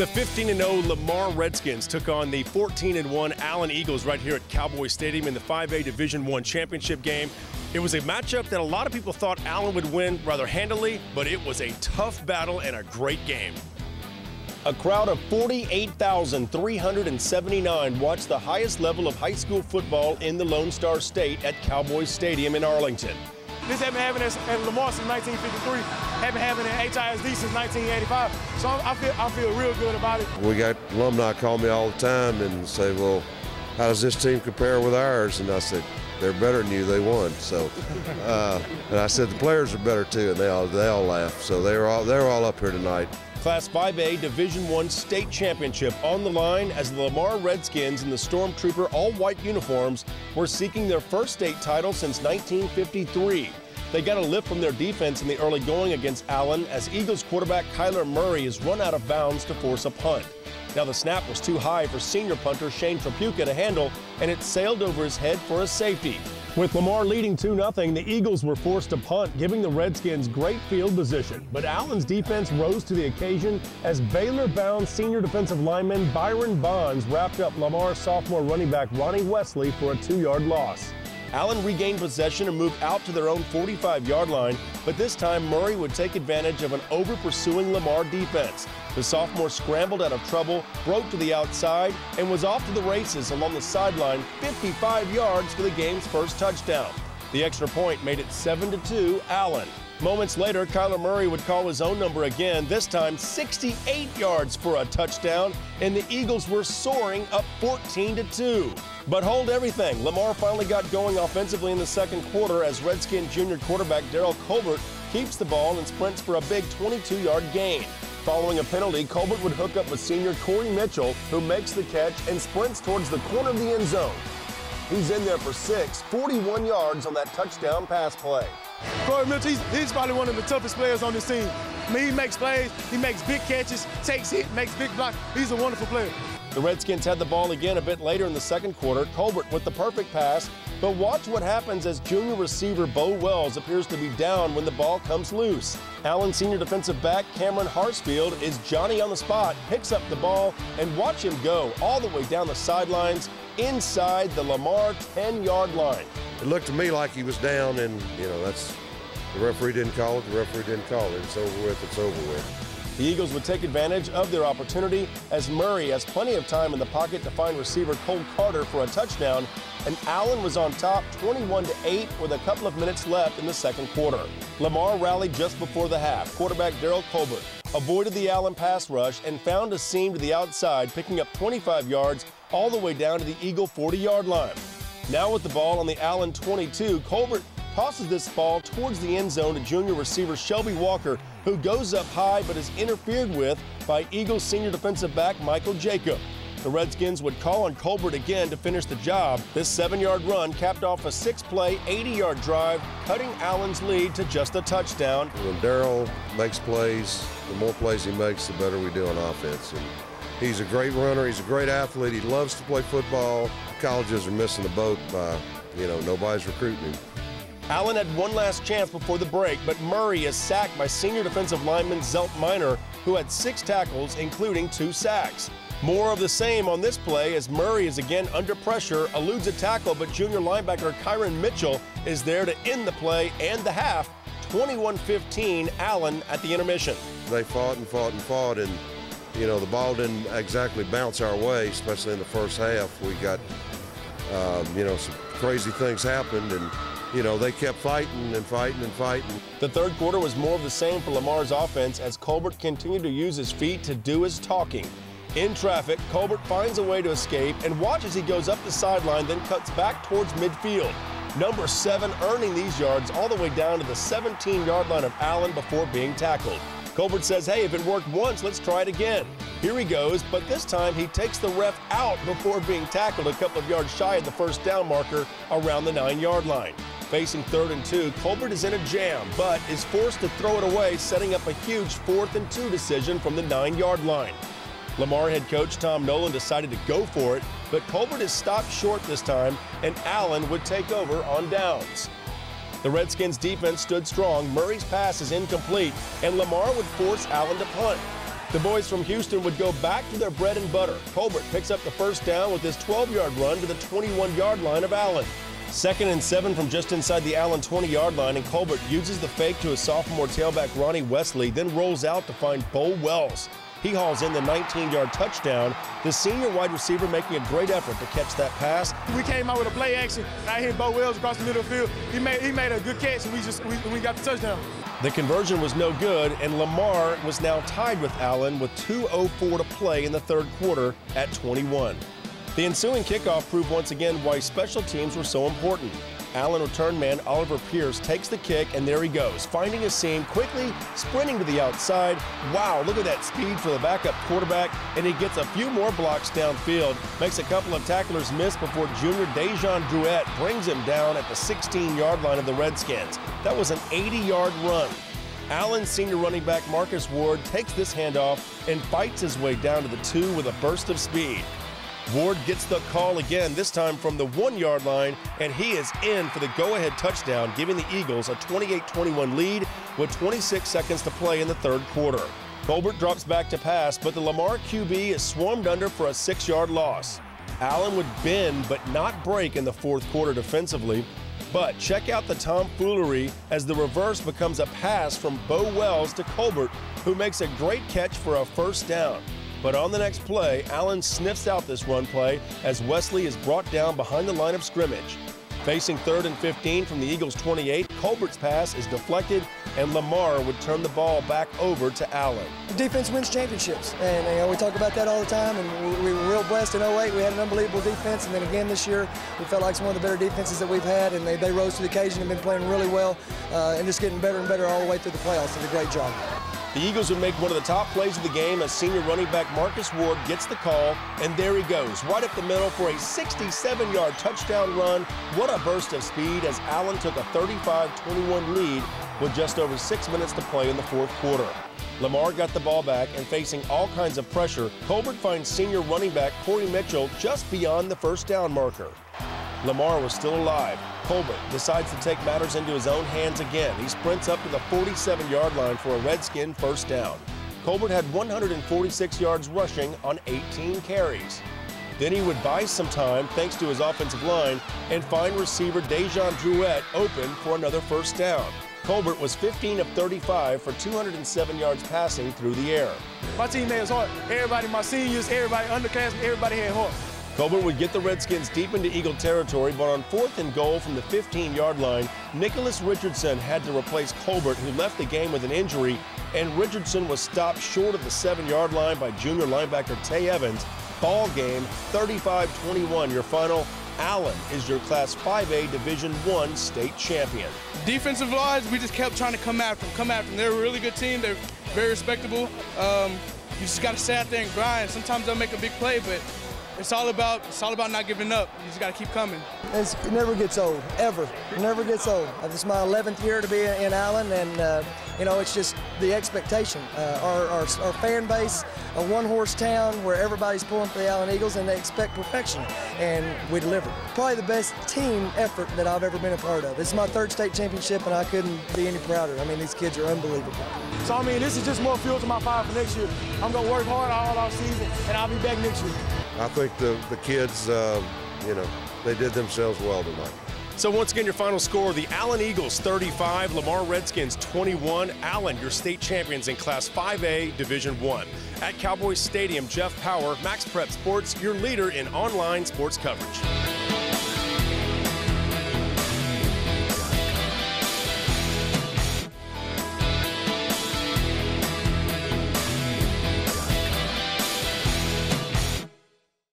The 15-0 Lamar Redskins took on the 14-1 Allen Eagles right here at Cowboy Stadium in the 5A Division One championship game. It was a matchup that a lot of people thought Allen would win rather handily, but it was a tough battle and a great game. A crowd of 48,379 watched the highest level of high school football in the Lone Star State at Cowboy Stadium in Arlington. This has been happening at Lamar since 1953. Haven't happened at HISD since 1985. So I feel I feel real good about it. We got alumni call me all the time and say, "Well, how does this team compare with ours?" And I said, "They're better than you. They won." So, uh, and I said the players are better too, and they all they all laughed. So they were all they're all up here tonight. Class 5A Division One state championship on the line as the Lamar Redskins in the Stormtrooper all-white uniforms were seeking their first state title since 1953. They got a lift from their defense in the early going against Allen as Eagles quarterback Kyler Murray is run out of bounds to force a punt. Now the snap was too high for senior punter Shane Trapuka to handle, and it sailed over his head for a safety. With Lamar leading 2-0, the Eagles were forced to punt, giving the Redskins great field position. But Allen's defense rose to the occasion as Baylor-bound senior defensive lineman Byron Bonds wrapped up Lamar sophomore running back Ronnie Wesley for a two-yard loss. Allen regained possession and moved out to their own 45-yard line, but this time Murray would take advantage of an over-pursuing Lamar defense. The sophomore scrambled out of trouble, broke to the outside, and was off to the races along the sideline 55 yards for the game's first touchdown. The extra point made it 7-2 Allen. Moments later, Kyler Murray would call his own number again, this time 68 yards for a touchdown, and the Eagles were soaring up 14 2. But hold everything. Lamar finally got going offensively in the second quarter as Redskin junior quarterback Daryl Colbert keeps the ball and sprints for a big 22 yard gain. Following a penalty, Colbert would hook up with senior Corey Mitchell, who makes the catch and sprints towards the corner of the end zone. He's in there for six, 41 yards on that touchdown pass play. Corey Mitchell, he's, he's probably one of the toughest players on this team. I mean, he makes plays, he makes big catches, takes hit, makes big blocks. He's a wonderful player. The Redskins had the ball again a bit later in the second quarter. Colbert with the perfect pass. But watch what happens as junior receiver Bo Wells appears to be down when the ball comes loose. Allen senior defensive back Cameron Harsfield is Johnny on the spot, picks up the ball, and watch him go all the way down the sidelines inside the Lamar 10-yard line. It looked to me like he was down, and, you know, that's the referee didn't call it, the referee didn't call it. It's over with, it's over with. The Eagles would take advantage of their opportunity as Murray has plenty of time in the pocket to find receiver Cole Carter for a touchdown, and Allen was on top 21 to 8 with a couple of minutes left in the second quarter. Lamar rallied just before the half. Quarterback Daryl Colbert avoided the Allen pass rush and found a seam to the outside, picking up 25 yards all the way down to the Eagle 40-yard line. Now with the ball on the Allen 22, Colbert tosses this ball towards the end zone to junior receiver Shelby Walker, who goes up high but is interfered with by Eagles senior defensive back Michael Jacob. The Redskins would call on Colbert again to finish the job. This seven-yard run capped off a six-play, 80-yard drive, cutting Allen's lead to just a touchdown. When Daryl makes plays, the more plays he makes, the better we do on offense. And he's a great runner. He's a great athlete. He loves to play football. Colleges are missing the boat by, you know, nobody's recruiting him. Allen had one last chance before the break, but Murray is sacked by senior defensive lineman Zelt Miner, who had six tackles, including two sacks. More of the same on this play as Murray is again under pressure, eludes a tackle, but junior linebacker Kyron Mitchell is there to end the play and the half. 21-15, Allen at the intermission. They fought and fought and fought, and you know the ball didn't exactly bounce our way, especially in the first half. We got um, you know some crazy things happened, and you know, they kept fighting and fighting and fighting. The third quarter was more of the same for Lamar's offense as Colbert continued to use his feet to do his talking. In traffic, Colbert finds a way to escape and watches he goes up the sideline, then cuts back towards midfield. Number seven earning these yards all the way down to the 17-yard line of Allen before being tackled. Colbert says, hey, if it worked once, let's try it again. Here he goes, but this time he takes the ref out before being tackled a couple of yards shy of the first down marker around the nine-yard line. Facing third and two, Colbert is in a jam, but is forced to throw it away, setting up a huge fourth and two decision from the nine-yard line. Lamar head coach Tom Nolan decided to go for it, but Colbert is stopped short this time, and Allen would take over on downs. The Redskins defense stood strong. Murray's pass is incomplete, and Lamar would force Allen to punt. The boys from Houston would go back to their bread and butter. Colbert picks up the first down with his 12-yard run to the 21-yard line of Allen. Second and seven from just inside the Allen 20-yard line, and Colbert uses the fake to his sophomore tailback Ronnie Wesley, then rolls out to find Bo Wells. He hauls in the 19-yard touchdown. The senior wide receiver making a great effort to catch that pass. We came out with a play action. I hit Bo Wells across the middle of the field. He made he made a good catch, and we just we, we got the touchdown. The conversion was no good, and Lamar was now tied with Allen with 2.04 to play in the third quarter at 21. The ensuing kickoff proved once again why special teams were so important. Allen return man Oliver Pierce takes the kick, and there he goes, finding a seam quickly, sprinting to the outside. Wow, look at that speed for the backup quarterback, and he gets a few more blocks downfield, makes a couple of tacklers miss before junior Dejon Druett brings him down at the 16-yard line of the Redskins. That was an 80-yard run. Allen senior running back Marcus Ward takes this handoff and fights his way down to the two with a burst of speed. Ward gets the call again, this time from the one yard line, and he is in for the go ahead touchdown, giving the Eagles a 28 21 lead with 26 seconds to play in the third quarter. Colbert drops back to pass, but the Lamar QB is swarmed under for a six yard loss. Allen would bend but not break in the fourth quarter defensively. But check out the tomfoolery as the reverse becomes a pass from Bo Wells to Colbert, who makes a great catch for a first down. But on the next play, Allen sniffs out this run play as Wesley is brought down behind the line of scrimmage. Facing third and 15 from the Eagles' 28, Colbert's pass is deflected, and Lamar would turn the ball back over to Allen. Defense wins championships, and you know, we talk about that all the time. And we, were real blessed in 08. We had an unbelievable defense, and then again this year, we felt like it's one of the better defenses that we've had, and they, they rose to the occasion and been playing really well, uh, and just getting better and better all the way through the playoffs. Did a great job. The Eagles would make one of the top plays of the game as senior running back Marcus Ward gets the call, and there he goes, right up the middle for a 67-yard touchdown run. What a burst of speed as Allen took a 35-21 lead with just over six minutes to play in the fourth quarter. Lamar got the ball back and facing all kinds of pressure, Colbert finds senior running back Corey Mitchell just beyond the first down marker. Lamar was still alive. Colbert decides to take matters into his own hands again. He sprints up to the 47-yard line for a Redskin first down. Colbert had 146 yards rushing on 18 carries. Then he would buy some time thanks to his offensive line and find receiver Dejon Druett open for another first down. Colbert was 15 of 35 for 207 yards passing through the air. My team made us hard. Everybody, my seniors, everybody, underclassmen, everybody had heart. Colbert would get the Redskins deep into Eagle territory, but on fourth and goal from the 15-yard line, Nicholas Richardson had to replace Colbert, who left the game with an injury, and Richardson was stopped short of the seven-yard line by junior linebacker Tay Evans. Ball game 35-21, your final. Allen is your Class 5A Division One state champion. Defensive wise, we just kept trying to come after them, come after them. They're a really good team. They're very respectable. Um, you just got to stay out there and grind. Sometimes they'll make a big play, but it's all about it's all about not giving up. You just got to keep coming. It's, it never gets old, ever. It never gets old. This is my 11th year to be in Allen, and uh, you know it's just the expectation. Uh, our, our, our, fan base, a one-horse town where everybody's pulling for the Allen Eagles, and they expect perfection, and we deliver. Probably the best team effort that I've ever been a part of. It's my third state championship, and I couldn't be any prouder. I mean, these kids are unbelievable. So I mean, this is just more fuel to my fire for next year. I'm gonna work hard all off season, and I'll be back next year. I think the, the kids, uh, you know, they did themselves well tonight. So once again, your final score, the Allen Eagles 35, Lamar Redskins 21. Allen, your state champions in Class 5A Division 1. At Cowboys Stadium, Jeff Power, Max Prep Sports, your leader in online sports coverage.